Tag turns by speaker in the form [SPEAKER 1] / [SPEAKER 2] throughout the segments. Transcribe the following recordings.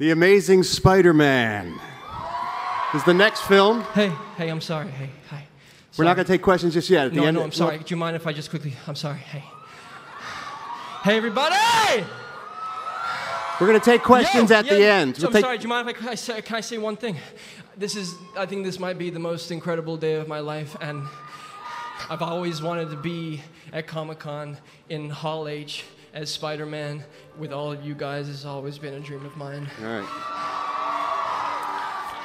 [SPEAKER 1] The Amazing Spider Man is the next film.
[SPEAKER 2] Hey, hey, I'm sorry. Hey, hi.
[SPEAKER 1] We're not going to take questions just yet. At
[SPEAKER 2] No,
[SPEAKER 1] the end,
[SPEAKER 2] know. I'm sorry. Do you mind if I just quickly? I'm sorry. Hey. Hey, everybody!
[SPEAKER 1] We're going to take questions
[SPEAKER 2] Yo,
[SPEAKER 1] at
[SPEAKER 2] yeah,
[SPEAKER 1] the end.
[SPEAKER 2] So
[SPEAKER 1] We'll
[SPEAKER 2] I'm
[SPEAKER 1] take-
[SPEAKER 2] sorry. Do you mind if I, I say, can I say one thing? This is. I think this might be the most incredible day of my life, and I've always wanted to be at Comic Con in Hall H as Spider-Man with all of you guys. has always been a dream of mine.
[SPEAKER 1] All right.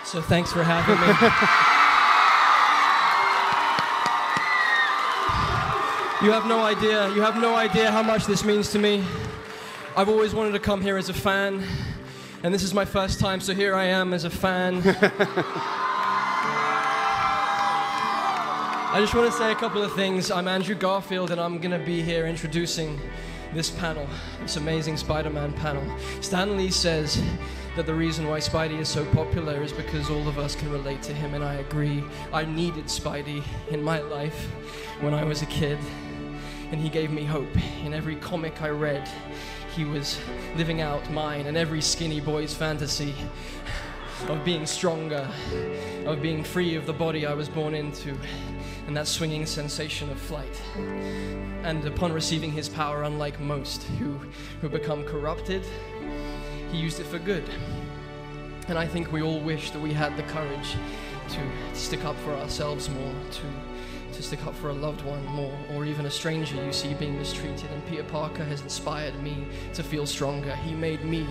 [SPEAKER 2] So thanks for having me. you have no idea. You have no idea how much this means to me. I've always wanted to come here as a fan, and this is my first time, so here I am as a fan. I just want to say a couple of things. I'm Andrew Garfield, and I'm going to be here introducing this panel, this amazing Spider Man panel. Stan Lee says that the reason why Spidey is so popular is because all of us can relate to him, and I agree. I needed Spidey in my life when I was a kid, and he gave me hope. In every comic I read, he was living out mine and every skinny boy's fantasy of being stronger, of being free of the body I was born into, and that swinging sensation of flight. And upon receiving his power, unlike most who, who become corrupted, he used it for good. And I think we all wish that we had the courage to stick up for ourselves more, to to stick up for a loved one more, or even a stranger you see being mistreated. And Peter Parker has inspired me to feel stronger. He made me,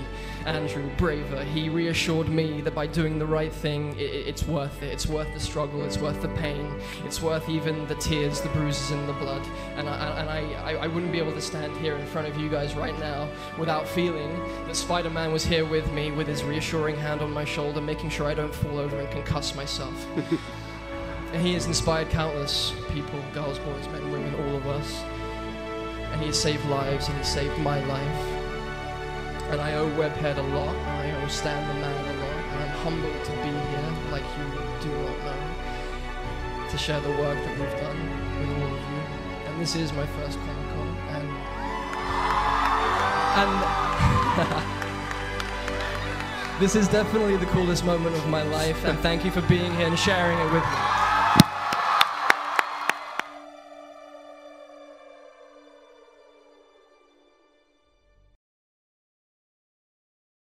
[SPEAKER 2] Andrew, braver. He reassured me that by doing the right thing, i- i- it's worth it. It's worth the struggle. It's worth the pain. It's worth even the tears, the bruises, and the blood. And I, and I, I, I wouldn't be able to stand here in front of you guys right now without feeling that Spider-Man was here with me, with his reassuring hand on my shoulder, making sure I don't fall over and concuss myself. And he has inspired countless people, girls, boys, men, women, all of us. And he has saved lives and he saved my life. And I owe Webhead a lot, and I owe Stan the Man a lot, and I'm humbled to be here, like you do not know, to share the work that we've done with all of you. And this is my first Comic Con, and and this is definitely the coolest moment of my life, and thank you for being here and sharing it with me.